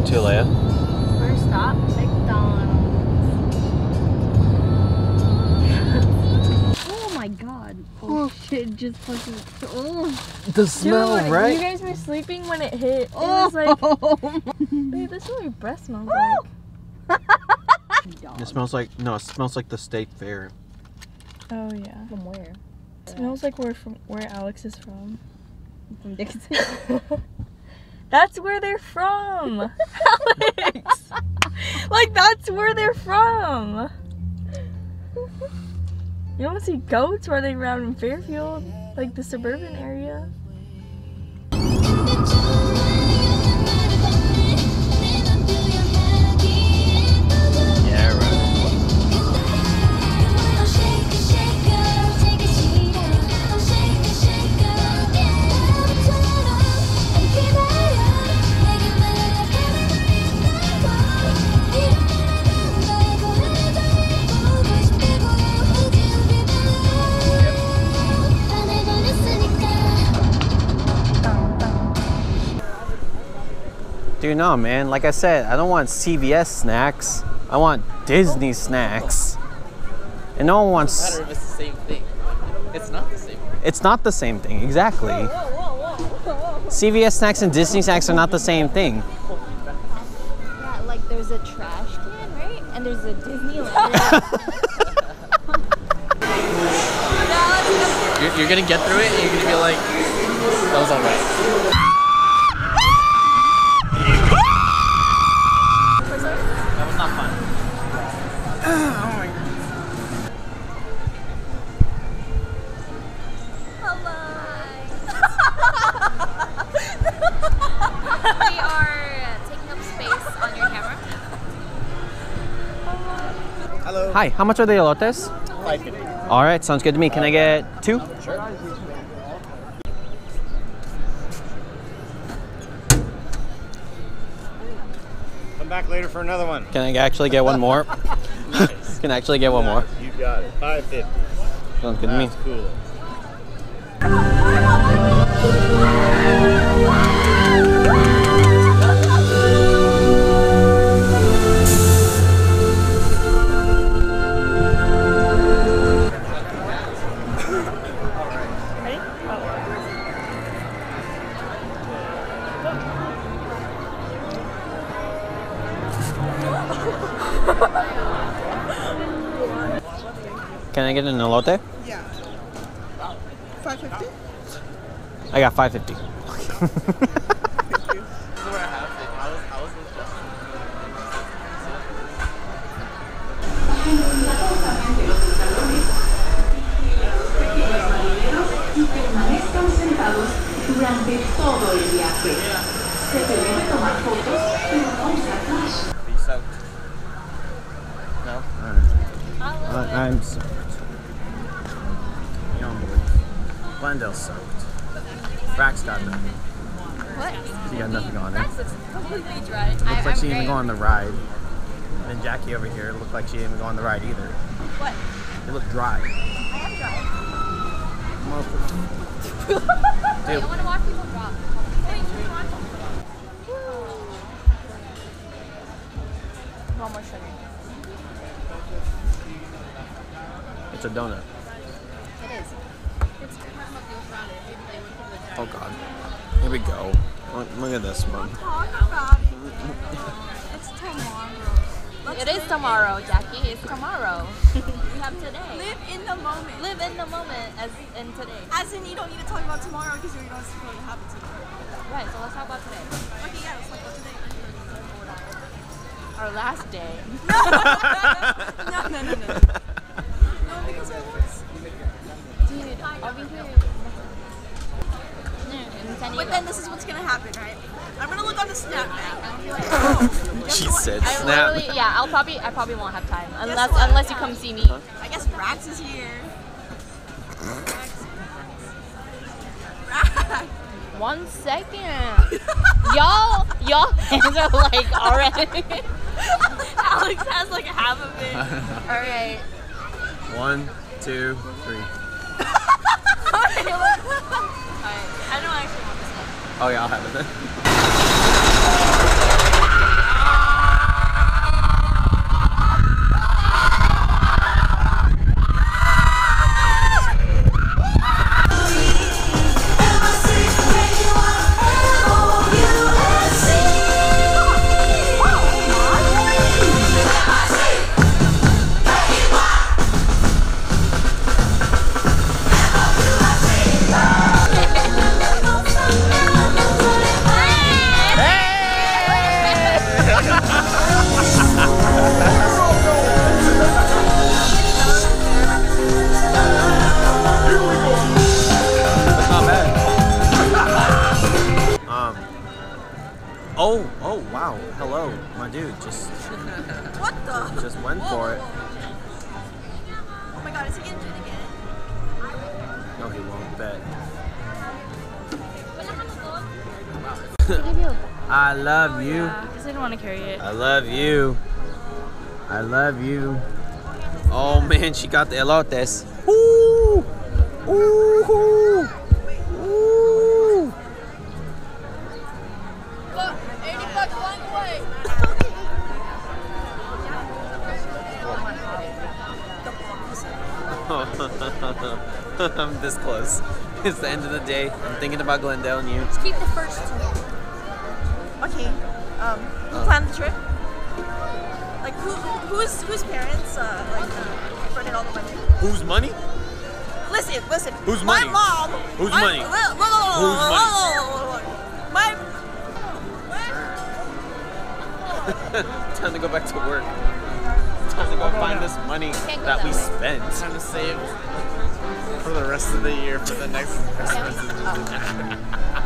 going to, Leah? First stop, McDonald's. oh my god. Oh shit, just fucking. Oh. The smell, Dude, right? you guys were sleeping when it hit. It Oh. was like, babe, this is what your breath smells oh. like. It smells like no, it smells like the state fair. Oh yeah. From where? It smells like where from where Alex is from. From Dixon. That's where they're from, Alex. like that's where they're from. You don't see goats running around in Fairfield, like the suburban area. Dude, no, man. Like I said, I don't want CVS snacks. I want Disney snacks. And no one wants. matter if it's the same thing. It's not the same thing. It's not the same thing, exactly. CVS snacks and Disney snacks are not the same thing. Yeah, like there's a trash can, right? And there's a Disneyland. You're, you're gonna get through it and you're gonna be like, that was alright. Hi, how much are the elotes? All right, sounds good to me. Can I get two? Sure. Come back later for another one. Can I actually get one more? Can I actually get one more? You got it. Five fifty. Sounds good to me. That's cool. Can I get an elote? Yeah. Five fifty. I got 550. This is where I have it. I was, I was with Justin. y permanezcan sentados durante todo el viaje. Se pueden tomar fotos, pero no usar flash. Are you? No? I, I'm soaked. Boy. Glendale's soaked. Rack's got nothing. What? She got nothing on her. That's completely dry. Looks I, like I'm she didn't even go on the ride. And then Jackie over here looked like she didn't even go on the ride either. What? It looked dry. I am dry. Dude, I want to watch people drop. Wait, should we watch? One more sugar. it's a donut. It is. It's caramel deals around it. Maybe they would put it Oh god. Here we go. Look, look at this one. Talk about it. It's tomorrow. It is tomorrow, Jackie. It's tomorrow. we have today. Live in the moment. Live in the moment as in today. As in, you don't need to talk about tomorrow because you don't know what happen tomorrow. Right, so let's talk about today. Okay, yeah, let's talk about today. Our last day. No, no, no, no. No, No, because it was. Dude, I'll be here. No, in San But then this is what's gonna happen, right? I'm gonna look on the snap map. like, oh, She said I snap. yeah, I'll probably, I probably won't have time unless, unless you come see me. I guess Rax is here. Rax. Rax. One second. y'all, y'all hands are like already. Alex has like half of it. All right. One, two, three. Oh yeah, I'll have it then. For it. Oh my god, is he gonna do it again? No, he won't bet. give you a I love oh, you. Because I didn't want to carry it. I love you. I love you. Oh man, she got the elotes. Ooh! Ooh! I'm this close. It's the end of the day. I'm thinking about Glendale and you. Keep the first two. Okay. Um, who Uh. planned the trip? Like who? Whose whose parents uh, like uh, fronted all the money? Whose money? Listen, listen. Whose my mom. Whose my, money? Look, look, look, look, Whose look, money? My. Time to go back to work. Time to go find this money Can't go that we that spent. Trying to save for the rest of the year for the next Christmas.